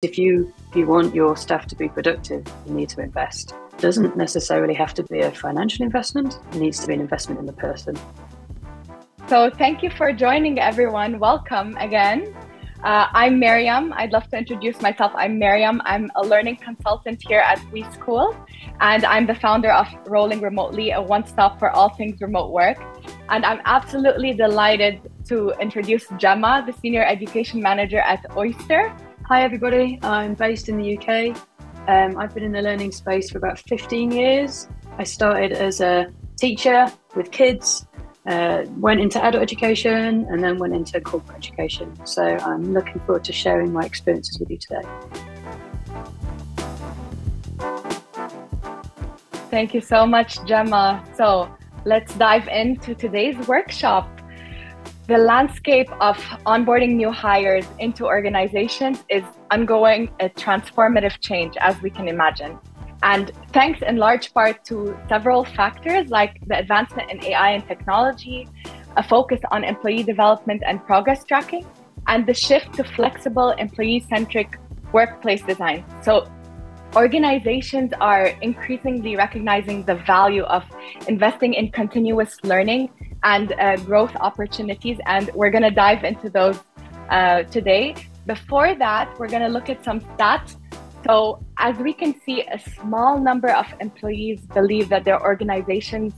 If you if you want your staff to be productive, you need to invest. It doesn't necessarily have to be a financial investment. It needs to be an investment in the person. So thank you for joining everyone. Welcome again. Uh, I'm Miriam. I'd love to introduce myself. I'm Miriam. I'm a learning consultant here at WeSchool, and I'm the founder of Rolling Remotely, a one stop for all things remote work. And I'm absolutely delighted to introduce Gemma, the Senior Education Manager at Oyster. Hi, everybody. I'm based in the UK. Um, I've been in the learning space for about 15 years. I started as a teacher with kids, uh, went into adult education, and then went into corporate education. So I'm looking forward to sharing my experiences with you today. Thank you so much, Gemma. So let's dive into today's workshop. The landscape of onboarding new hires into organizations is undergoing a transformative change, as we can imagine. And thanks in large part to several factors like the advancement in AI and technology, a focus on employee development and progress tracking, and the shift to flexible employee centric workplace design. So, organizations are increasingly recognizing the value of investing in continuous learning and uh, growth opportunities. And we're going to dive into those uh, today. Before that, we're going to look at some stats. So, as we can see, a small number of employees believe that their organizations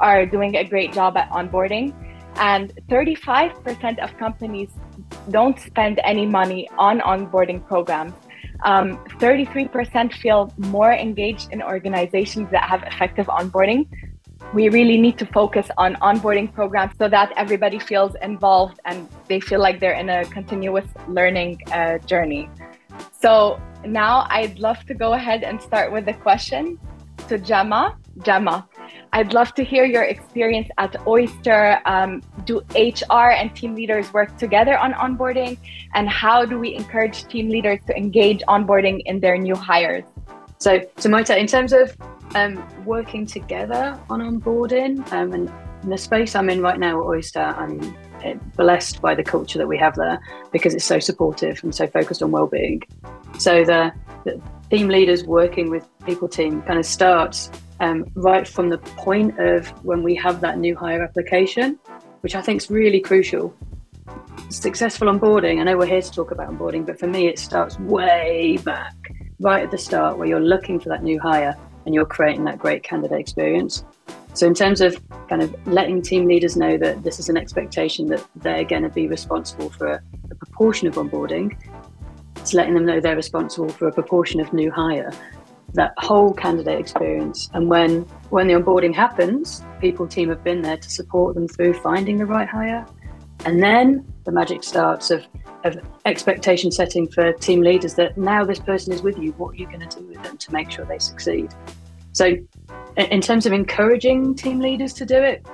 are doing a great job at onboarding, and 35% of companies don't spend any money on onboarding programs. Um, 33% feel more engaged in organizations that have effective onboarding we really need to focus on onboarding programs so that everybody feels involved and they feel like they're in a continuous learning uh, journey. So now I'd love to go ahead and start with the question to Gemma. Gemma, I'd love to hear your experience at Oyster. Um, do HR and team leaders work together on onboarding? And how do we encourage team leaders to engage onboarding in their new hires? So, so Maita, in terms of um, working together on onboarding. Um, and the space I'm in right now at Oyster, I'm eh, blessed by the culture that we have there because it's so supportive and so focused on well-being. So the, the team leaders working with people team kind of starts um, right from the point of when we have that new hire application, which I think is really crucial. Successful onboarding. I know we're here to talk about onboarding, but for me, it starts way back, right at the start, where you're looking for that new hire and you're creating that great candidate experience. So, in terms of kind of letting team leaders know that this is an expectation that they're going to be responsible for a, a proportion of onboarding, it's letting them know they're responsible for a proportion of new hire. That whole candidate experience, and when when the onboarding happens, people team have been there to support them through finding the right hire, and then the magic starts of of expectation setting for team leaders that now this person is with you, what are you going to do with them to make sure they succeed? So, in terms of encouraging team leaders to do it,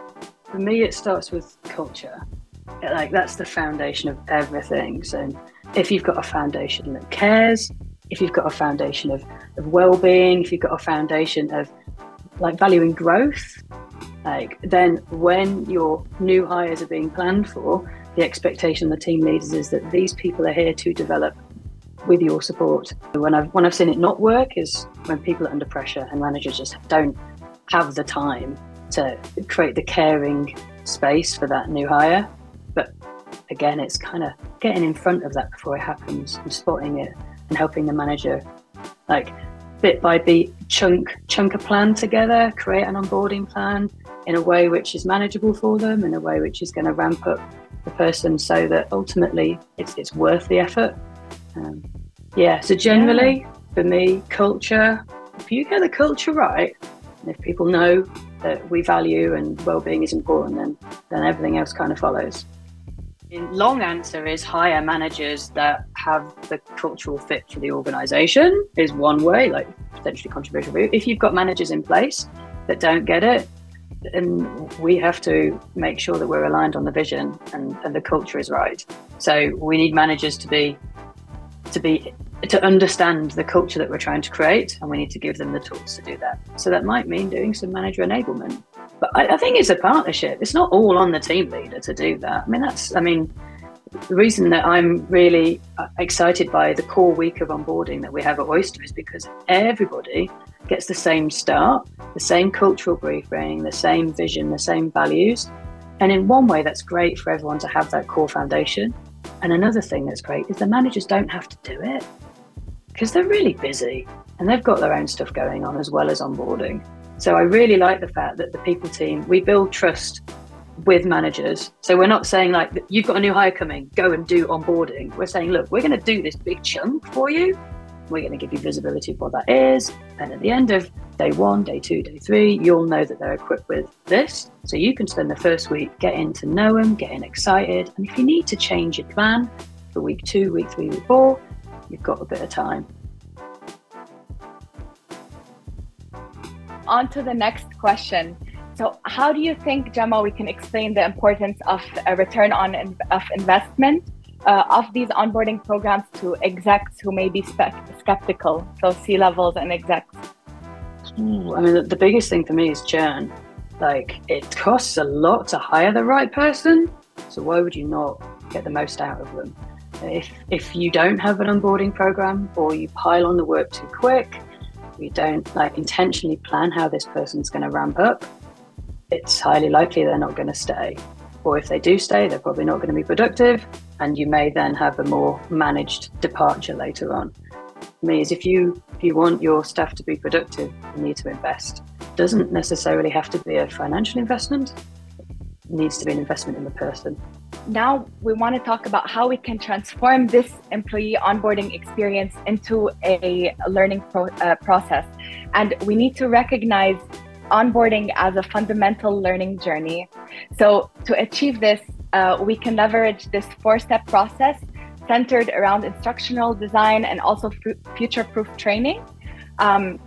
for me, it starts with culture. Like, that's the foundation of everything. So, if you've got a foundation that cares, if you've got a foundation of, of well being, if you've got a foundation of like valuing growth, like then when your new hires are being planned for, the expectation of the team leaders is that these people are here to develop with your support. When I've when I've seen it not work is when people are under pressure and managers just don't have the time to create the caring space for that new hire. But again, it's kind of getting in front of that before it happens and spotting it and helping the manager like bit by bit chunk chunk a plan together, create an onboarding plan in a way which is manageable for them, in a way which is going to ramp up the person so that ultimately it's, it's worth the effort. Um, yeah, so generally yeah. for me, culture, if you get the culture right, and if people know that we value and well-being is important, then, then everything else kind of follows. long answer is hire managers that have the cultural fit for the organization is one way, like potentially controversial. If you've got managers in place that don't get it, and we have to make sure that we're aligned on the vision and, and the culture is right. So we need managers to be to be to understand the culture that we're trying to create, and we need to give them the tools to do that. So that might mean doing some manager enablement. But I, I think it's a partnership. It's not all on the team leader to do that. I mean, that's I mean, the reason that I'm really excited by the core week of onboarding that we have at Oyster is because everybody gets the same start, the same cultural briefing, the same vision, the same values. And in one way, that's great for everyone to have that core foundation. And another thing that's great is the managers don't have to do it because they're really busy and they've got their own stuff going on as well as onboarding. So I really like the fact that the people team, we build trust with managers. So we're not saying like you've got a new hire coming, go and do onboarding. We're saying, look, we're going to do this big chunk for you. We're going to give you visibility of what that is, and at the end of day one, day two, day three, you'll know that they're equipped with this. So you can spend the first week getting to know them, getting excited, and if you need to change your plan for week two, week three, week four, you've got a bit of time. On to the next question. So, how do you think, Gemma, we can explain the importance of a return on of investment uh, of these onboarding programs to execs who may be spe- skeptical, so C-levels and? Ooh, I mean, the, the biggest thing for me is churn. Like, it costs a lot to hire the right person, so why would you not get the most out of them? If if you don't have an onboarding program, or you pile on the work too quick, you don't like intentionally plan how this person's going to ramp up, it's highly likely they're not going to stay. Or if they do stay, they're probably not going to be productive, and you may then have a more managed departure later on. Me is if you if you want your staff to be productive, you need to invest. Doesn't necessarily have to be a financial investment. It needs to be an investment in the person. Now we want to talk about how we can transform this employee onboarding experience into a learning pro- uh, process, and we need to recognize onboarding as a fundamental learning journey. So, to achieve this, uh, we can leverage this four step process centered around instructional design and also future proof training. Um,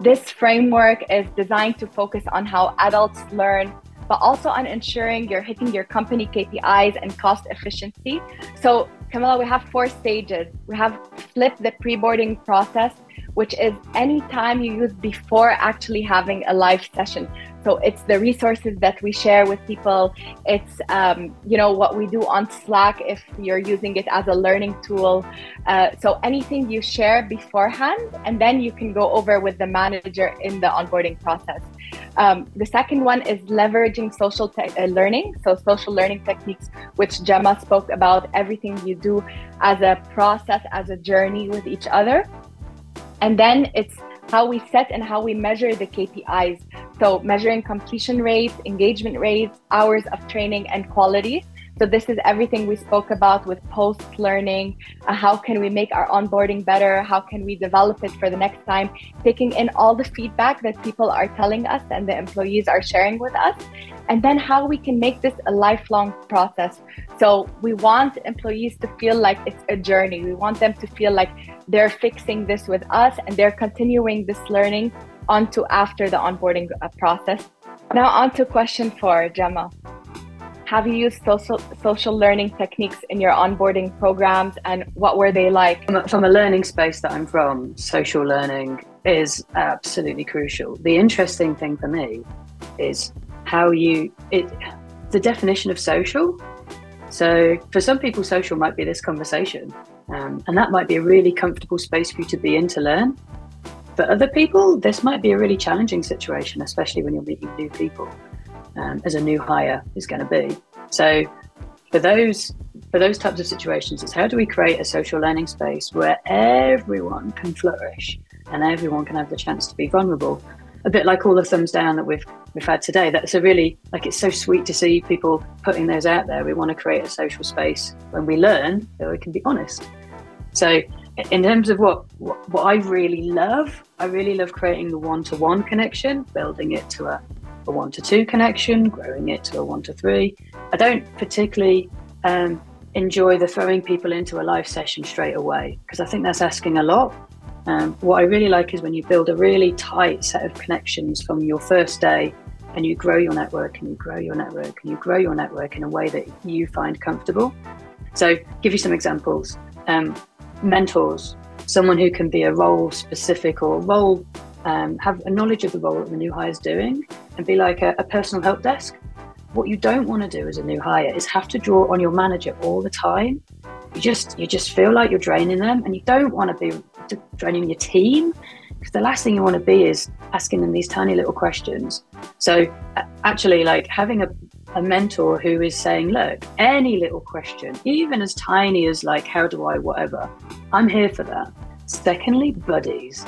this framework is designed to focus on how adults learn, but also on ensuring you're hitting your company KPIs and cost efficiency. So, Camilla, we have four stages. We have flip the pre boarding process which is any time you use before actually having a live session. So it's the resources that we share with people. It's um, you know what we do on Slack if you're using it as a learning tool. Uh, so anything you share beforehand, and then you can go over with the manager in the onboarding process. Um, the second one is leveraging social te- uh, learning. So social learning techniques, which Gemma spoke about. Everything you do as a process, as a journey with each other. And then it's how we set and how we measure the KPIs. So measuring completion rates, engagement rates, hours of training, and quality. So this is everything we spoke about with post learning. Uh, how can we make our onboarding better? How can we develop it for the next time? Taking in all the feedback that people are telling us and the employees are sharing with us, and then how we can make this a lifelong process. So we want employees to feel like it's a journey. We want them to feel like they're fixing this with us and they're continuing this learning onto after the onboarding uh, process. Now on to question four, Gemma. Have you used social social learning techniques in your onboarding programs, and what were they like? From a, from a learning space that I'm from, social learning is absolutely crucial. The interesting thing for me is how you it the definition of social. So for some people, social might be this conversation, um, and that might be a really comfortable space for you to be in to learn. For other people, this might be a really challenging situation, especially when you're meeting new people um, as a new hire is going to be. So for those for those types of situations, it's how do we create a social learning space where everyone can flourish and everyone can have the chance to be vulnerable. A bit like all the thumbs down that we've we've had today. That's a really like it's so sweet to see people putting those out there. We want to create a social space when we learn that we can be honest. So in terms of what, what, I really love, I really love creating the one to one connection, building it to a a one to two connection, growing it to a one to three. I don't particularly um, enjoy the throwing people into a live session straight away because I think that's asking a lot. Um, what I really like is when you build a really tight set of connections from your first day and you grow your network and you grow your network and you grow your network in a way that you find comfortable. So, give you some examples. Um, mentors, someone who can be a role specific or role um, have a knowledge of the role that the new hire is doing and be like a, a, personal help desk. what you don't want to do as a new hire is have to draw on your manager all the time. You just you just feel like you're draining them, and you don't want to be draining your team because the last thing you want to be is asking them these tiny little questions. So actually, like having a, a mentor who is saying, look, any little question, even as tiny as like, how do I, whatever, I'm here for that. Secondly, buddies.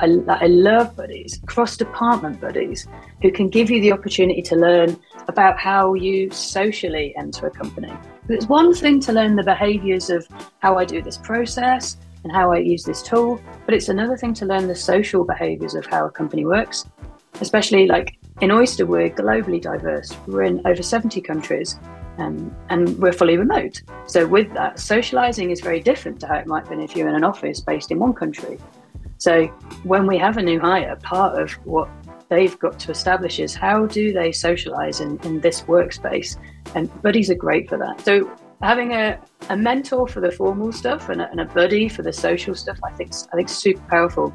I, I love buddies, cross department buddies, who can give you the opportunity to learn about how you socially enter a company. It's one thing to learn the behaviors of how I do this process and how I use this tool, but it's another thing to learn the social behaviors of how a company works. Especially like in Oyster, we're globally diverse. We're in over 70 countries um, and we're fully remote. So, with that, socializing is very different to how it might be if you're in an office based in one country. So, when we have a new hire, part of what they've got to establish is how do they socialize in, in this workspace? And buddies are great for that. So, having a, a mentor for the formal stuff and a, and a buddy for the social stuff, I think I think super powerful.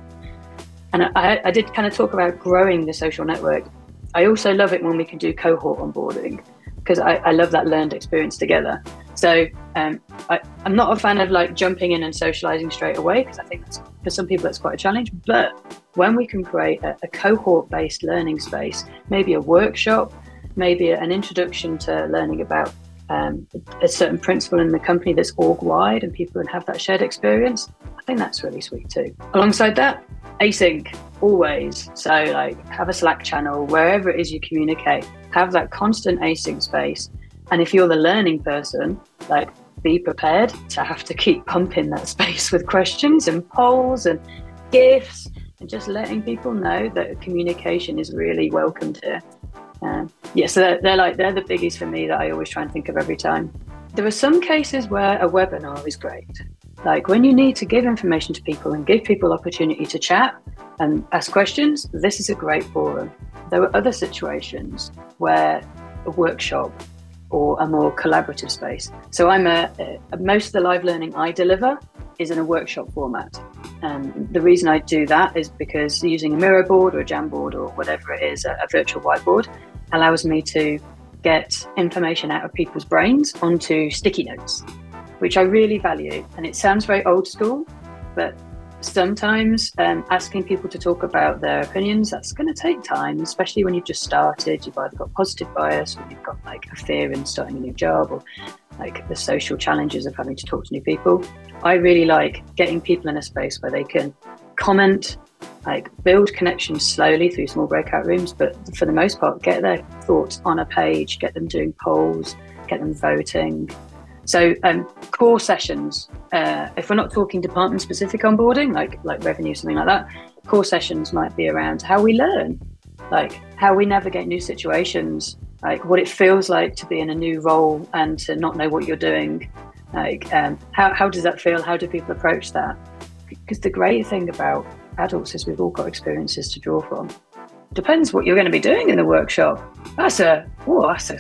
And I, I did kind of talk about growing the social network. I also love it when we can do cohort onboarding because I, I love that learned experience together. So um, I, am not a fan of like jumping in and socializing straight away because I think that's, for some people that's quite a challenge. But when we can create a, a cohort based learning space, maybe a workshop, maybe an introduction to learning about um, a certain principle in the company that's org wide and people can have that shared experience, think that's really sweet too. Alongside that, async always. So, like, have a Slack channel wherever it is you communicate, have that constant async space. And if you're the learning person, like, be prepared to have to keep pumping that space with questions and polls and gifts and just letting people know that communication is really welcomed here. Um, yeah, so they're, they're like they're the biggies for me that I always try and think of every time. There are some cases where a webinar is great, like when you need to give information to people and give people opportunity to chat and ask questions. This is a great forum. There are other situations where a workshop or a more collaborative space. So I'm a, a most of the live learning I deliver is in a workshop format. And the reason I do that is because using a Miro board or a Jamboard or whatever it is, a, a virtual whiteboard, allows me to get information out of people's brains onto sticky notes, which I really value. And it sounds very old school, but sometimes um, asking people to talk about their opinions that's going to take time especially when you've just started you've either got positive bias or you've got like a fear in starting a new job or like the social challenges of having to talk to new people i really like getting people in a space where they can comment like build connections slowly through small breakout rooms, but for the most part, get their thoughts on a page, get them doing polls, get them voting. So um, core sessions, uh, if we're not talking department specific onboarding, like like revenue, something like that, core sessions might be around how we learn, like how we navigate new situations, like what it feels like to be in a new role and to not know what you're doing. Like um, how, how does that feel? How do people approach that? Because the great thing about adults is we've all got experiences to draw from. Depends what you're going to be doing in the workshop. That's a oh, that's a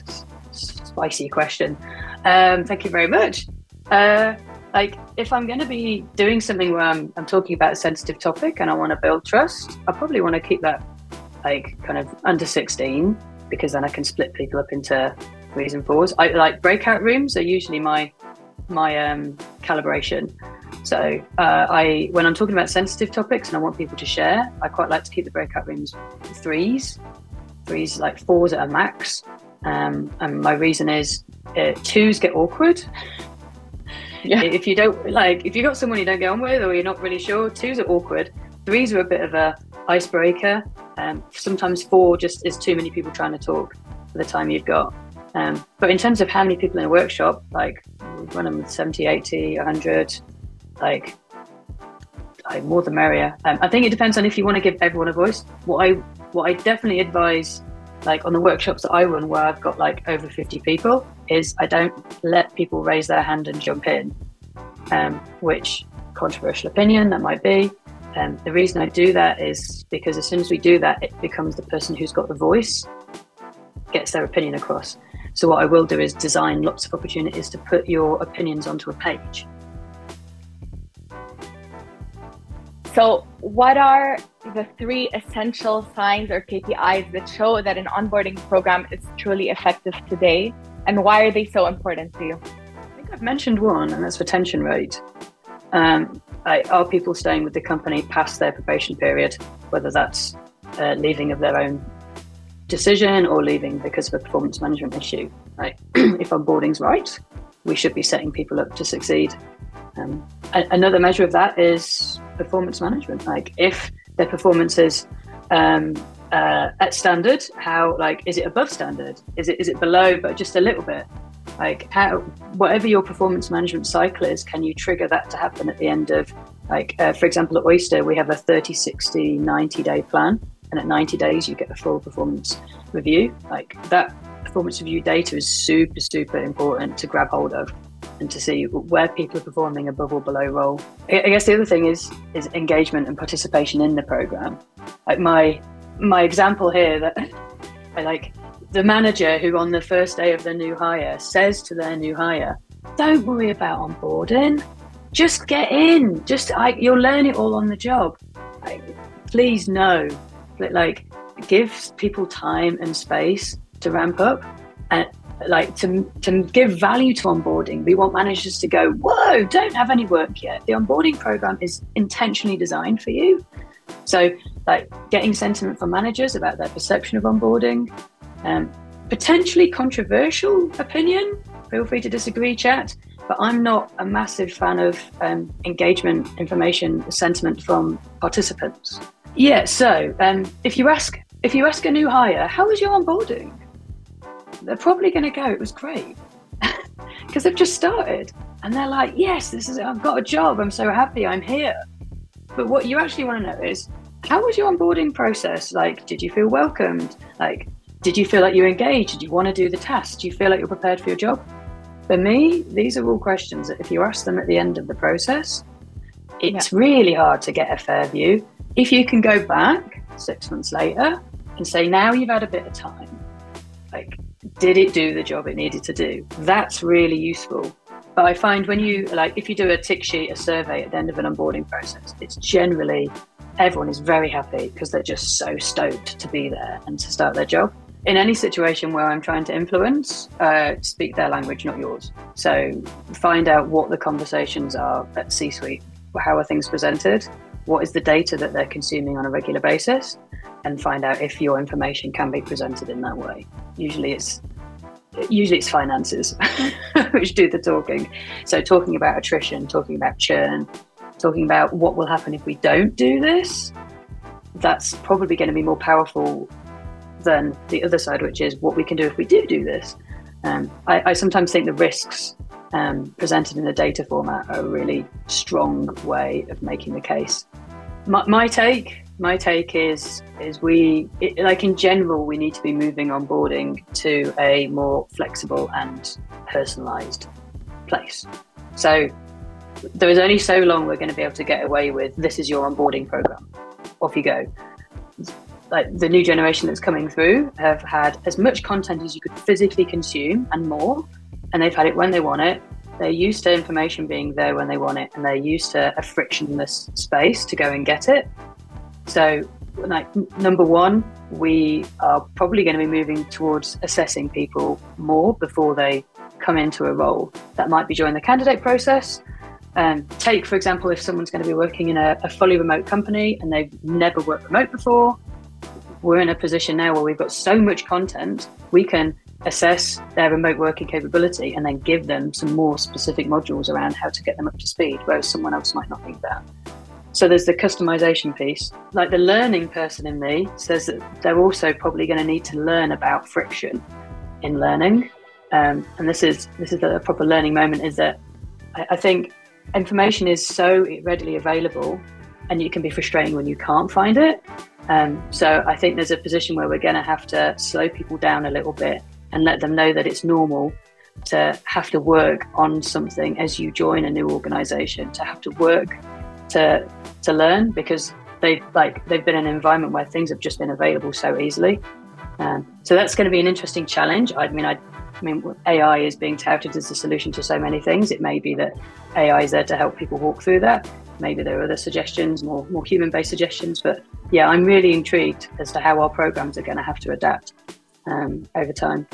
spicy question. Um, thank you very much. Uh, like if I'm going to be doing something where I'm, I'm talking about a sensitive topic and I want to build trust, I probably want to keep that like kind of under 16 because then I can split people up into threes and fours. I like breakout rooms are usually my my um, calibration. So uh, I, when I'm talking about sensitive topics and I want people to share, I quite like to keep the breakout rooms threes, threes like fours at a max. Um, and my reason is uh, twos get awkward. Yeah. If you don't like, if you've got someone you don't get on with or you're not really sure, twos are awkward. Threes are a bit of a icebreaker. Um, sometimes four just is too many people trying to talk for the time you've got. Um, but in terms of how many people in a workshop, like we run them with 70, 80, 100, like like more the merrier. Um, I think it depends on if you want to give everyone a voice. What I what I definitely advise, like on the workshops that I run, where I've got like over fifty people, is I don't let people raise their hand and jump in. Um, which controversial opinion that might be. Um, the reason I do that is because as soon as we do that, it becomes the person who's got the voice gets their opinion across. So what I will do is design lots of opportunities to put your opinions onto a page So, what are the three essential signs or KPIs that show that an onboarding program is truly effective today? And why are they so important to you? I think I've mentioned one, and that's retention rate. Um, are people staying with the company past their probation period, whether that's uh, leaving of their own decision or leaving because of a performance management issue? Right? if onboarding's right, we should be setting people up to succeed. Um, another measure of that is performance management. Like if their performance is um, uh, at standard, how like is it above standard? Is it is it below, but just a little bit? Like how whatever your performance management cycle is, can you trigger that to happen at the end of like uh, for example at Oyster we have a 30, 60, 90 day plan, and at 90 days you get a full performance review. Like that performance review data is super super important to grab hold of and to see where people are performing above or below role. I guess the other thing is is engagement and participation in the program. Like my my example here that I like the manager who on the first day of the new hire says to their new hire, "Don't worry about onboarding. Just get in. Just like you'll learn it all on the job." Like, please no, like give people time and space to ramp up and like to, to give value to onboarding we want managers to go whoa don't have any work yet. The onboarding program is intentionally designed for you. So like getting sentiment from managers about their perception of onboarding um, potentially controversial opinion feel free to disagree chat but i'm not a massive fan of um, engagement information sentiment from participants. Yeah so um, if you ask if you ask a new hire how was your onboarding they're probably going to go, it was great. Because they've just started and they're like, yes, this is, I've got a job. I'm so happy I'm here. But what you actually want to know is, how was your onboarding process? Like, did you feel welcomed? Like, did you feel like you engaged? Did you want to do the task? Do you feel like you're prepared for your job? For me, these are all questions that if you ask them at the end of the process, it's yeah. really hard to get a fair view. If you can go back six months later and say, now you've had a bit of time, like, did it do the job it needed to do? That's really useful. But I find when you like, if you do a tick sheet, a survey at the end of an onboarding process, it's generally everyone is very happy because they're just so stoked to be there and to start their job. In any situation where I'm trying to influence, uh, speak their language, not yours. So find out what the conversations are at C suite. How are things presented? What is the data that they're consuming on a regular basis? And find out if your information can be presented in that way. Usually it's usually it's finances which do the talking. So talking about attrition, talking about churn, talking about what will happen if we don't do this, that's probably going to be more powerful than the other side, which is what we can do if we do do this. Um, I, I, sometimes think the risks um, presented in the data format are a really strong way of making the case. My, my take my take is is we it, like in general we need to be moving onboarding to a more flexible and personalized place. So there is only so long we're going to be able to get away with this is your onboarding program. Off you go. Like the new generation that's coming through have had as much content as you could physically consume and more and they've had it when they want it. They're used to information being there when they want it and they're used to a frictionless space to go and get it so, like number one, we are probably going to be moving towards assessing people more before they come into a role. That might be during the candidate process. Um, take, for example, if someone's going to be working in a, a fully remote company and they've never worked remote before, we're in a position now where we've got so much content, we can assess their remote working capability and then give them some more specific modules around how to get them up to speed, whereas someone else might not need that. So there's the customization piece. Like the learning person in me says that they're also probably going to need to learn about friction in learning. Um, and this is this is a proper learning moment. Is that I, I think information is so readily available, and it can be frustrating when you can't find it. Um, so I think there's a position where we're going to have to slow people down a little bit and let them know that it's normal to have to work on something as you join a new organization, to have to work to to learn because they've like they've been in an environment where things have just been available so easily. Um, so that's going to be an interesting challenge. I mean, I, I mean, AI is being touted as the solution to so many things. It may be that AI is there to help people walk through that, maybe there are other suggestions, more more human based suggestions. But yeah, I'm really intrigued as to how our programs are going to have to adapt um, over time.